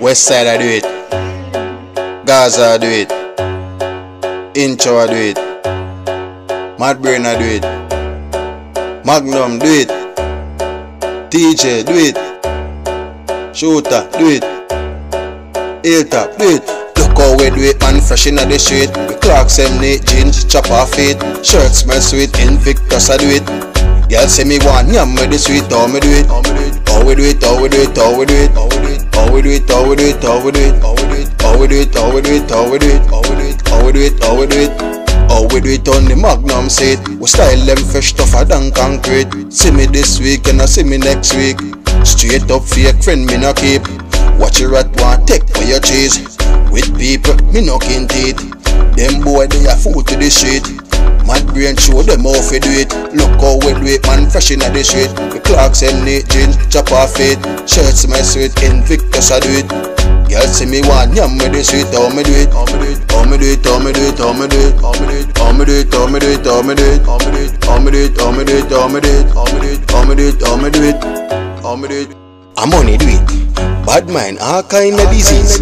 West side I do it. Gaza I do it. Incho I do it. Mad Brain I do it. Magnum do it. TJ do it. Shooter do it. Hilltop do it. Look how we do it, man, fresh inna the street. We Clarks them neat jeans, chop off it. Shirt smell sweet, Invictus I do it. Girl say me want yam with the sweet, how me do it? How we do it? How we do it? How we do it? How we do it? How we do it? How we do it? How we do it? How we do it? How we do it? How we do it? How we do it? How we do it? How we do it on the Magnum seat? We style them fresh tougher than concrete. See me this week and I see me next week. Straight up fake friend me no keep. Watch your rat want take for your cheese. With people me no kin teeth. Them boy they a fool to the street. Mad brain show them how fi do it. Look how we do it, man, fresh inna the street. The Clarks them neat jeans, chop off it. Shirts my sweet, Invictus I do it. Girl see me want yam with the sweet, how me do it? How me do it? How me do it? How me do it? How me do it? How me do it? How me do it? How me do it? How me do it? How me do it? How me do it? How me do it? How me do it? How me do it? How me do it? How me do it? I'm on it do it. Bad mind, all kind of disease.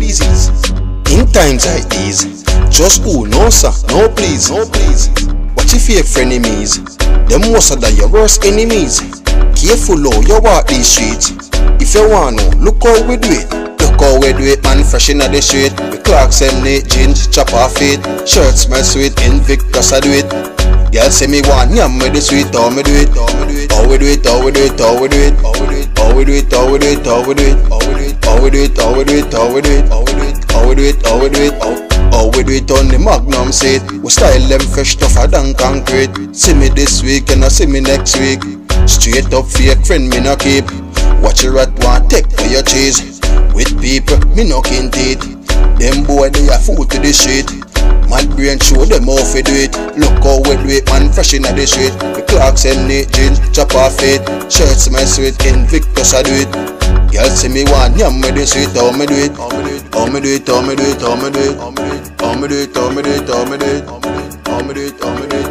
In times like these, just cool, no sir, no please, no please. Watch your fake frenemies, them most of your worst enemies. Careful how you walk these streets. If you want to, look how we do it. Look how we do it, man, fresh inna the street. We Clarks them neat jeans, chop off it. Shirts smell sweet, Invictus I do it. Girl say me want yam with the sweet, how me do it? How we do it? How we do it? How we do it? How we do it? How we do it? How we do it? How we do it? How we do it? How we do it? How we do it? How we do it? How we do it? How we do it? How we do it on the Magnum seat? We style them fresh tougher than concrete. See me this week and I see me next week. Straight up fake friend me no keep. Watch your rat want take for your cheese. With people me no kin teeth. Them boy they a fool to the street. Mad brain show them how fi do it. Look how we do it, man, fresh inna the street. The Clarks them neat jeans, chop off it. Shirts my sweet, Invictus I do it. Girl see me want yam with the sweet, me do it? Me do it? How me do it? how me do it, how me do it, how me do it, how me do it, how me do it, how me do it, how me do it, how me do it.